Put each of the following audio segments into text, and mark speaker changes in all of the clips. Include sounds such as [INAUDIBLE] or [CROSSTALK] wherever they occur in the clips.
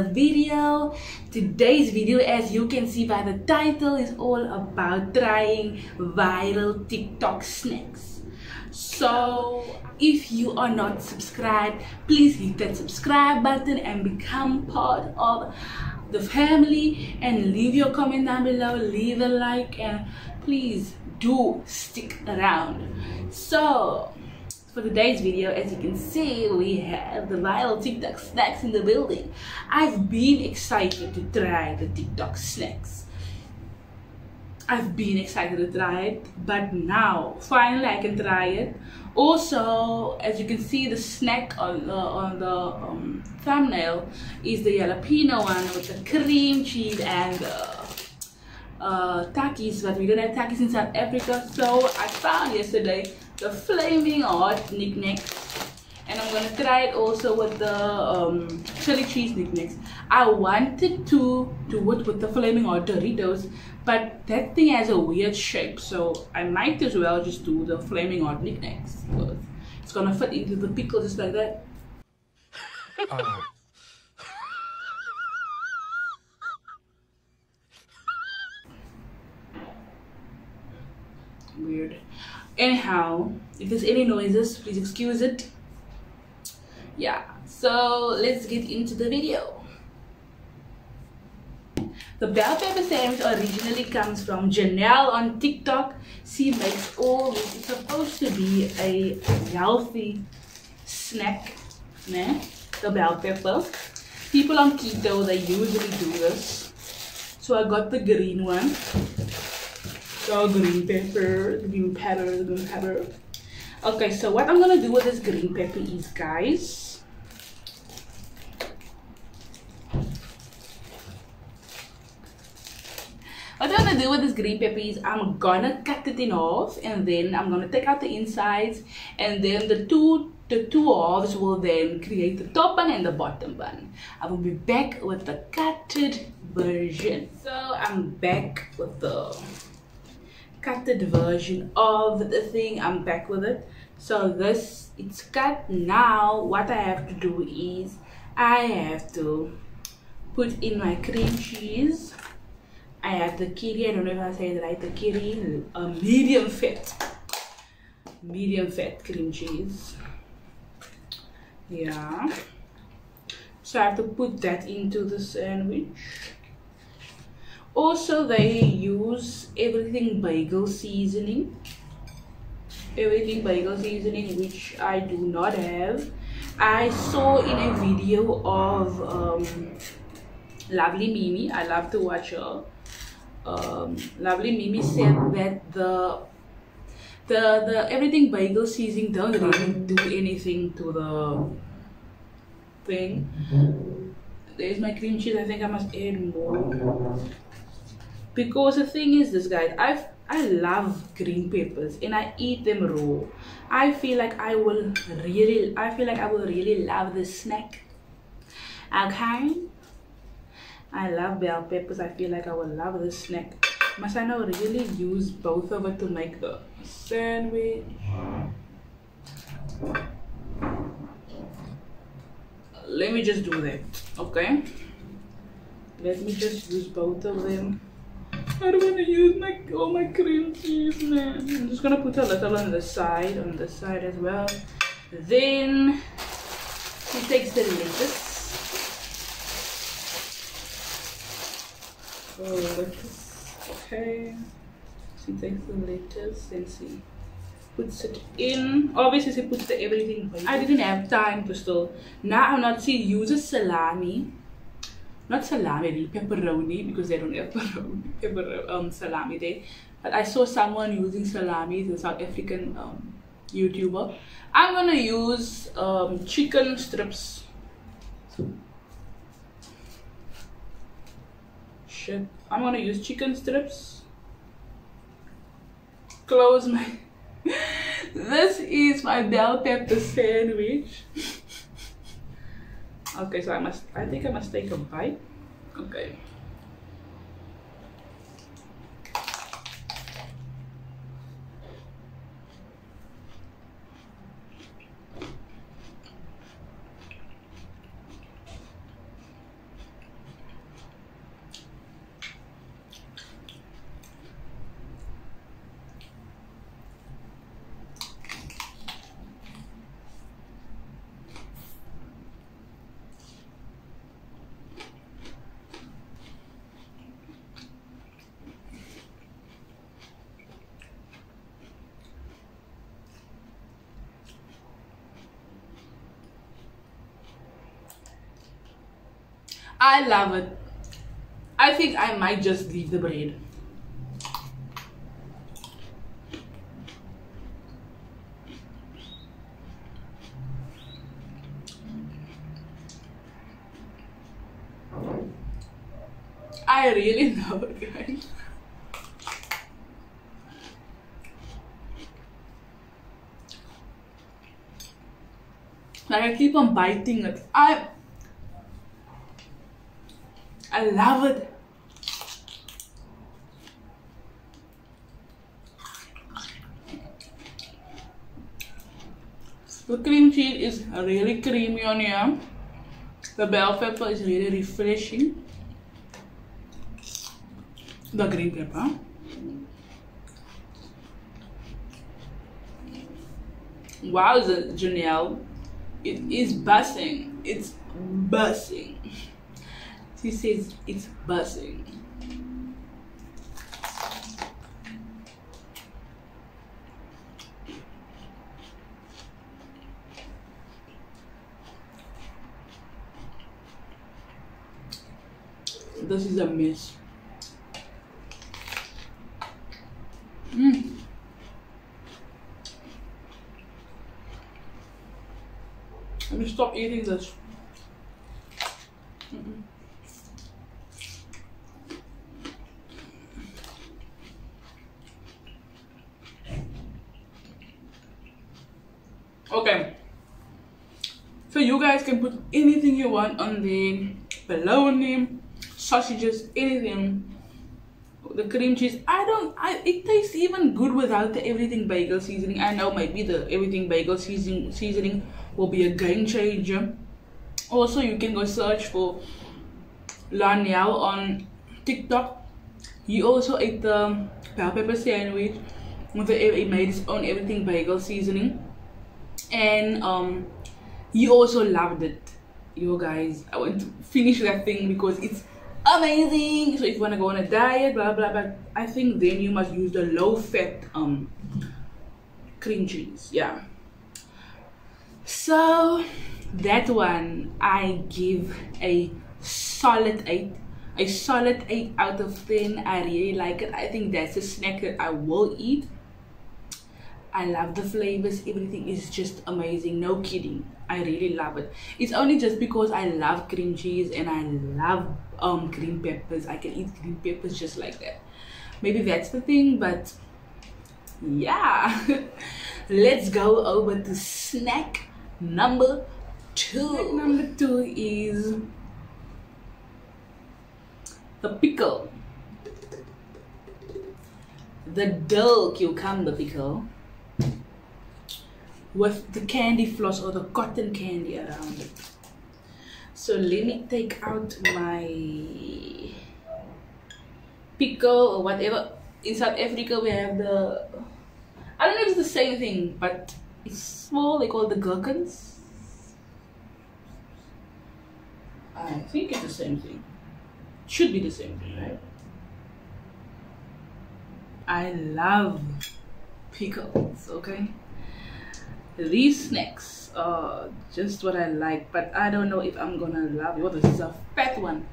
Speaker 1: another video. Today's video, as you can see by the title, is all about trying viral TikTok snacks. So, if you are not subscribed, please hit that subscribe button and become part of the family and leave your comment down below, leave a like and please do stick around. So, for today's video as you can see we have the viral tiktok snacks in the building. I've been excited to try the tiktok snacks. I've been excited to try it but now finally i can try it. Also as you can see the snack on the on the um, thumbnail is the jalapeno one with the cream cheese and uh, uh, takis, but we don't have takis in South Africa. So I found yesterday the flaming hot NikNaks. And I'm gonna try it also with the um, chili cheese NikNaks. I wanted to do it with the flaming hot Doritos, but that thing has a weird shape, so I might as well just do the flaming hot NikNaks. It's gonna fit into the pickle just like that. Uh. [LAUGHS] weird anyhow if there's any noises please excuse it yeah so let's get into the video the bell pepper sandwich originally comes from Janelle on TikTok. She makes all this. It's supposed to be a healthy snack, né? The bell pepper. People on keto, they usually do this. So I got the green one the green pepper, green pepper, green pepper. Okay, so what I'm gonna do with this green pepper is, guys, what I'm gonna do with this green pepper is I'm gonna cut it in half and then I'm gonna take out the insides and then the two the two halves will then create the top bun and the bottom bun. I will be back with the cutted version. So I'm back with the cutted version of the thing i'm back with it. So this it's cut. Now what i have to do is i have to put in my cream cheese. I have the kiri i don't know if i say it right the kiri a medium fat medium fat cream cheese. Yeah. So i have to put that into the sandwich also they use everything bagel seasoning. Everything bagel seasoning which i do not have. I saw in a video of um, lovely mimi. I love to watch her. Um, lovely mimi said that the the the everything bagel seasoning doesn't really do anything to the thing. There's my cream cheese. I think i must add more because the thing is this guys i i love green peppers and i eat them raw. I feel like i will really i feel like i will really love this snack. Okay? I love bell peppers. I feel like i will love this snack. Must i not really use both of it to make the sandwich? Let me just do that okay? Let me just use both of them I don't want to use my all my cream cheese, man. I'm just gonna put a little on the side, on the side as well. Then she takes the lettuce. Oh, lettuce. Okay. She takes the lettuce and she puts it in. Obviously, she puts the everything. I didn't have time to still. Now I'm not. She uses salami not salami, pepperoni, because they don't have pepperoni, pepper, um, salami there. But I saw someone using salami, the South African um, YouTuber. I'm gonna use um, chicken strips. Shit. I'm gonna use chicken strips. Close my. [LAUGHS] this is my bell pepper sandwich. Okay, so I must, I think I must take a bite. Okay. I love it. I think I might just leave the bread. I really [LAUGHS] love it, guys. Like I keep on biting it. I I love it. The cream cheese is really creamy on here. The bell pepper is really refreshing. The green pepper. Wow, Janelle. It is buzzing. It's buzzing. She says it's buzzing. This is a mess. Mm. Let me stop eating this. Okay. So you guys can put anything you want on the bologna, sausages, anything. The cream cheese. I don't. I. It tastes even good without the everything bagel seasoning. I know maybe the everything bagel seasoning seasoning will be a game changer. Also, you can go search for Laniel on TikTok. He also ate the bell pepper sandwich. With the, he made his own everything bagel seasoning and um you also loved it. You guys i want to finish that thing because it's amazing. So if you want to go on a diet blah blah blah i think then you must use the low fat um cream cheese. Yeah. So that one i give a solid eight. A solid 8 out of 10 i really like it. I think that's a snack that i will eat I love the flavors. Everything is just amazing. No kidding. I really love it. It's only just because I love cream cheese and I love um green peppers. I can eat green peppers just like that. Maybe that's the thing, but yeah. [LAUGHS] Let's go over to snack number two. Snack number two is the pickle. The dill cucumber pickle with the candy floss or the cotton candy around it. So let me take out my pickle or whatever. In South Africa we have the, I don't know if it's the same thing, but it's small, they call it the gherkins. I think it's the same thing. Should be the same thing, right? I love pickles, okay? These snacks are just what I like but I don't know if I'm gonna love it. Oh, this is a fat one.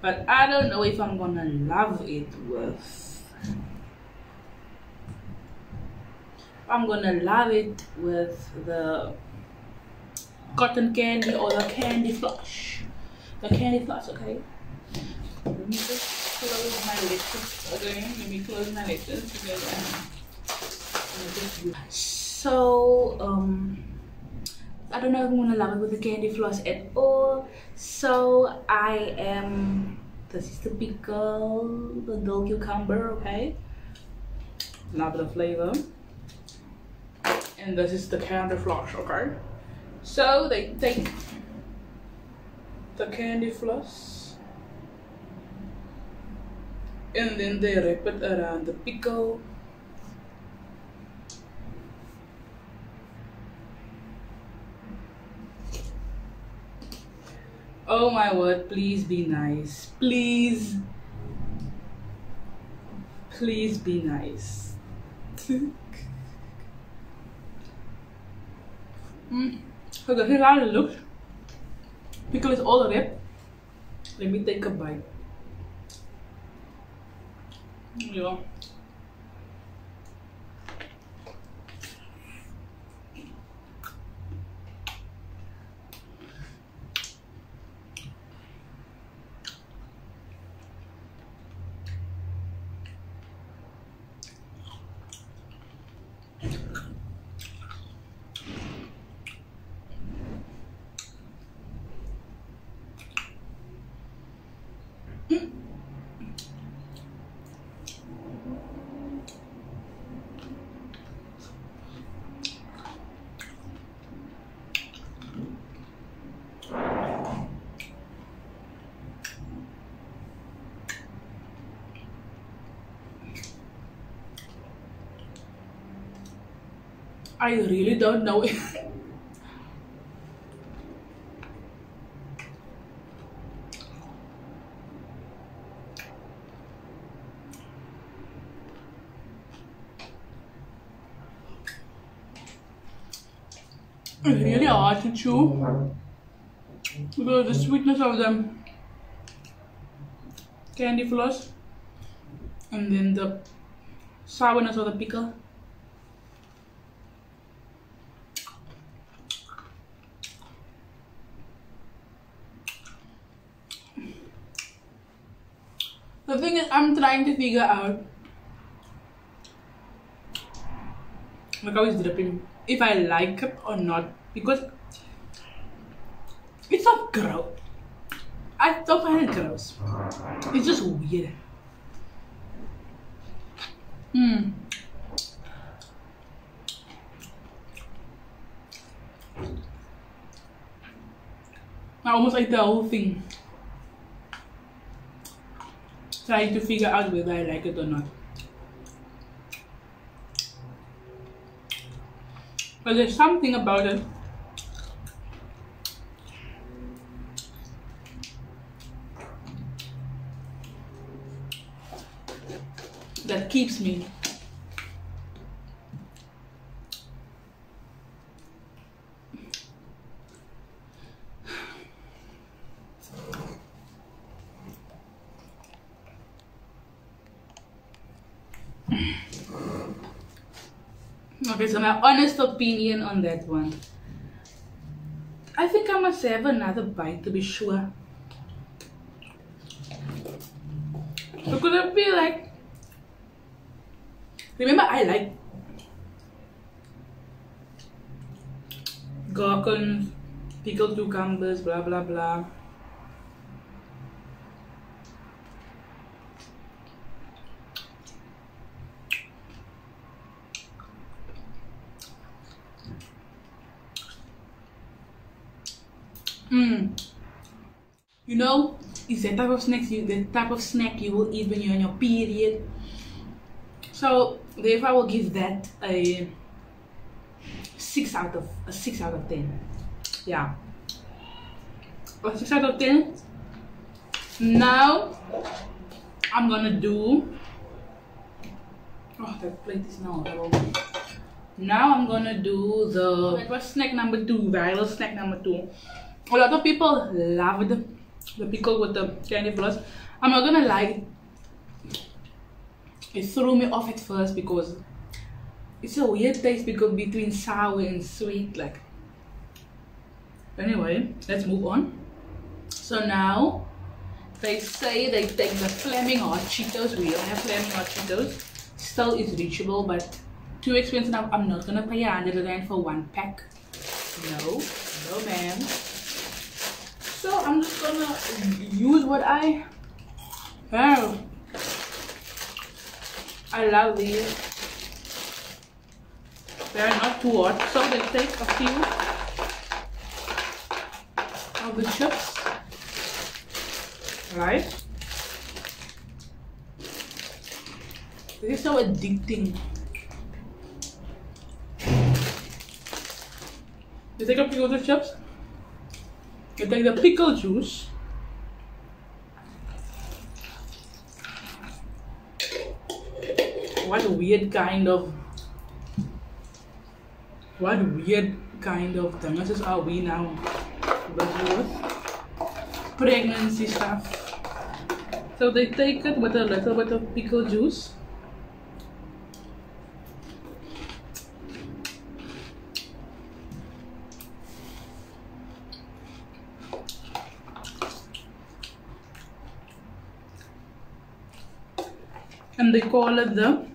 Speaker 1: But I don't know if I'm gonna love it with I'm gonna love it with the cotton candy or the candy flush. The candy flush okay. Let me just close my lips again. Let me close my lips because um, so um I don't know if I'm gonna love it with the candy floss at all. So I am this is the pickle, the dill cucumber, okay? Love the flavor. And this is the candy floss, okay? So they take the candy floss and then they wrap it around the pickle Oh my word, please be nice. Please. Please be nice. mm. So how it looks. pickle is all ripe. Let me take a bite. Yeah. I really don't know. it's really hard to chew because the sweetness of the candy floss and then the sourness of the pickle. The thing is, I'm trying to figure out like how it's dripping if I like it or not because it's not gross. I don't find it gross. It's just weird. Hmm. I almost ate the whole thing. Trying to figure out whether I like it or not. But there's something about it that keeps me Okay, so my honest opinion on that one. I think I must have another bite to be sure. Because I feel like, remember I like gherkins, pickled cucumbers, blah blah blah. Mm. You know, it's the type of snacks you the type of snack you will eat when you're on your period. So therefore I will give that a six out of a six out of ten. Yeah. A six out of ten. Now I'm gonna do Oh that plate is now Now I'm gonna do the snack number two, viral snack number two a lot of people loved the pickle with the candy floss. I'm not gonna lie, it threw me off at first because it's a weird taste because between sour and sweet like anyway let's move on. So now they say they take the flaming hot cheetos. We don't have flaming hot cheetos. Still is reachable but too expensive. I'm not gonna pay a hundred rand for one pack. No no ma'am so I'm just gonna use what I have. I love these. They're not too hot, so they take a few of the chips. Right? This is so addicting. You take a few of the chips you take the pickle juice. What a weird kind of what weird kind of dances are we now? pregnancy stuff. So they take it with a little bit of pickle juice. And they call it the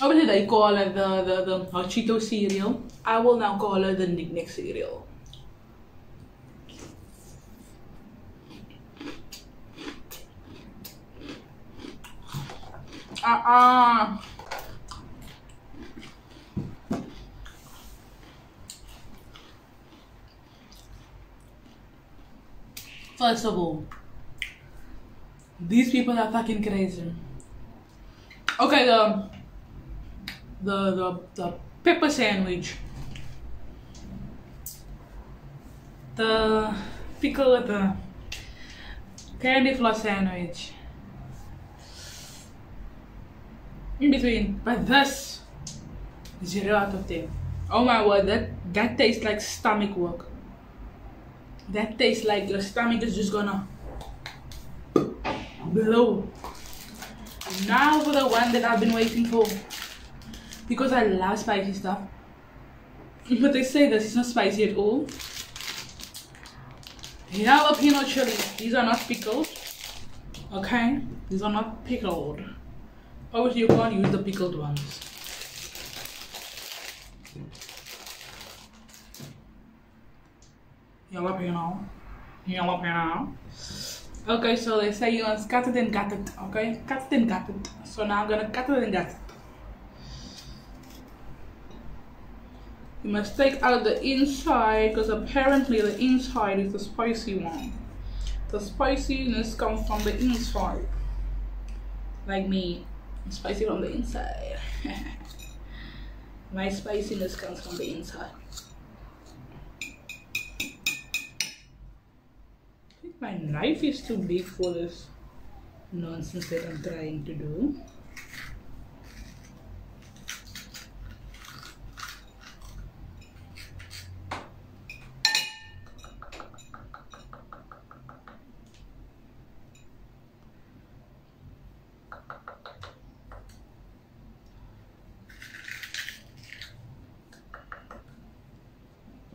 Speaker 1: Obviously they call it the the, the Cheeto cereal. I will now call it the Nick Nick cereal. Uh-uh. First of all, these people are fucking crazy. Okay, the the the, the pepper sandwich. The pickle with the candy floss sandwich. In between. But this zero out of ten. Oh my word, that that tastes like stomach work. That tastes like your stomach is just gonna blow. Now for the one that I've been waiting for. Because I love spicy stuff. But they say this is not spicy at all. Jalapeno chili. These are not pickled. Okay? These are not pickled. Obviously you can't use the pickled ones. Jalapeno. Jalapeno. Okay, so they say you cut it and cut it. Okay? Cut it and cut it. So now I'm gonna cut it and cut it. You must take out the inside because apparently the inside is the spicy one. The spiciness comes from the inside. Like me, I'm spicy from the inside. [LAUGHS] My spiciness comes from the inside. My knife is too big for this nonsense that I'm trying to do.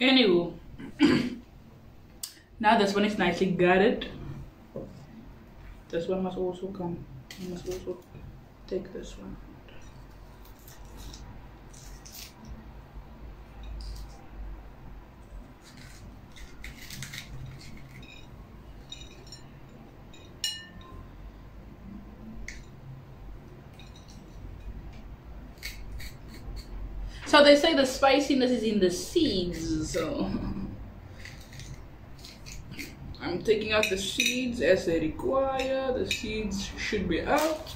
Speaker 1: Anywho, now this one is nicely gutted. This one must also come. I must also take this one. So they say the spiciness is in the seeds, so [LAUGHS] I'm taking out the seeds as they require. The seeds should be out.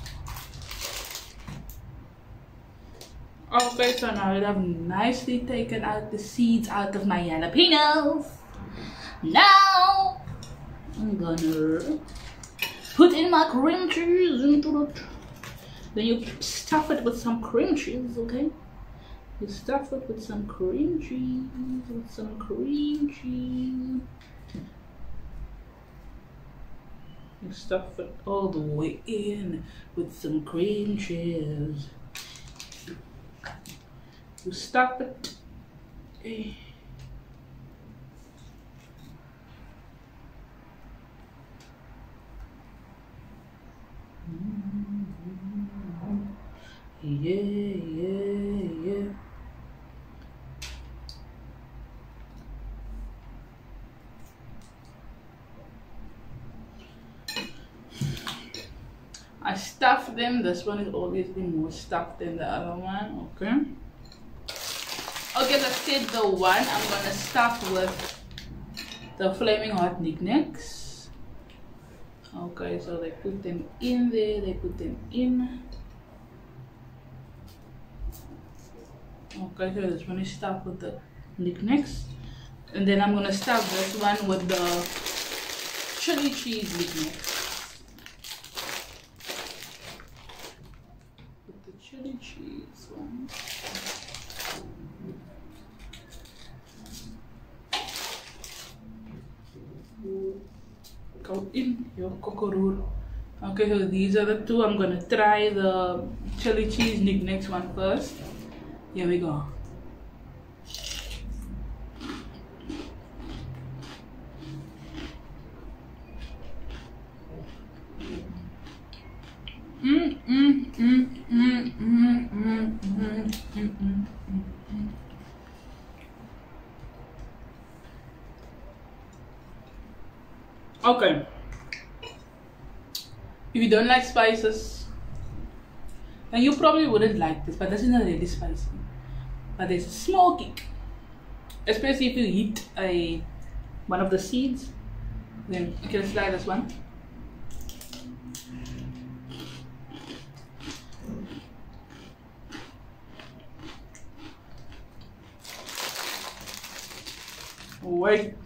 Speaker 1: Okay, so now that I've nicely taken out the seeds out of my jalapenos, now I'm gonna put in my cream cheese into it. Then you stuff it with some cream cheese, okay? You stuff it with some cream cheese, with some cream cheese. You stuff it all the way in with some cream cheese. You stuff it. Yeah, yeah. I them. This one is obviously more stuffed than the other one. Okay. Okay, let's take the one I'm gonna start with the flaming hot NikNaks. Okay, so they put them in there, they put them in. Okay, so this one is stuffed with the NikNaks. And then I'm gonna start this one with the chili cheese NikNaks. Go in your kokororo. Okay, so these are the two. I'm gonna try the chili cheese nick next one first. Here we go. Okay. If you don't like spices, then you probably wouldn't like this, but this is not really spicy. But there's a small kick. Especially if you eat a one of the seeds, then you can try this one. Wait.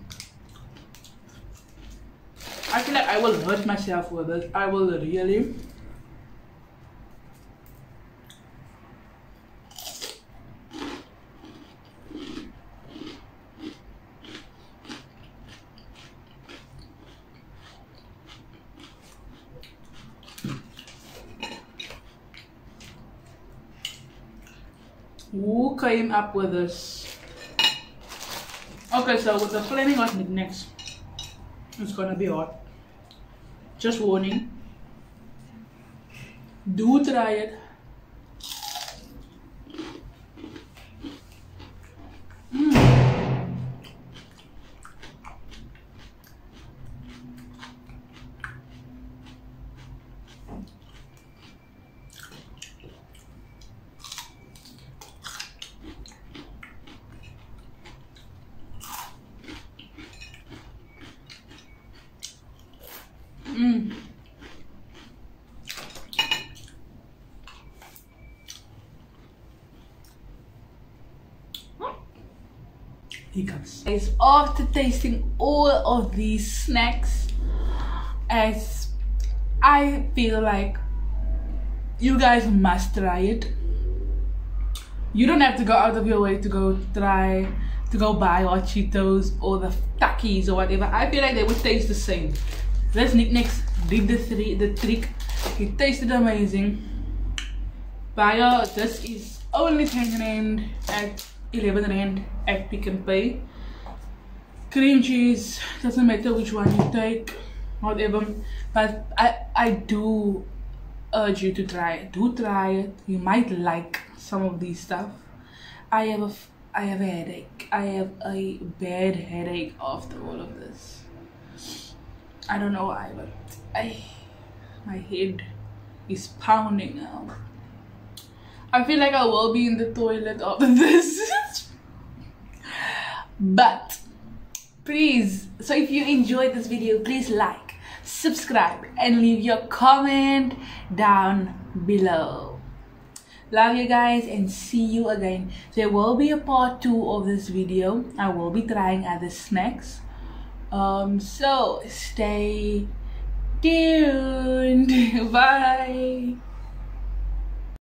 Speaker 1: I feel like I will hurt myself with it. I will really. Who came up with this? Okay, so with the flaming hot next, it's gonna be hot. Just warning. Do try it. Mm. Hiccups. Guys, after tasting all of these snacks, as I feel like you guys must try it. You don't have to go out of your way to go try to go buy hot Cheetos or the Takis or whatever. I feel like they would taste the same. This NikNaks did the three the trick. It tasted amazing. Bio, this is only 10 rand at 11 rand at Pick n Pay. Cream cheese, doesn't matter which one you take, whatever. But I, I do urge you to try it. Do try it. You might like some of these stuff. I have a, I have a headache. I have a bad headache after all of this. I don't know why, but I my head is pounding now. I feel like I will be in the toilet after [LAUGHS] this. but please, so if you enjoyed this video, please like, subscribe, and leave your comment down below. Love you guys and see you again. There will be a part two of this video. I will be trying other snacks um, so stay tuned. [LAUGHS] Bye.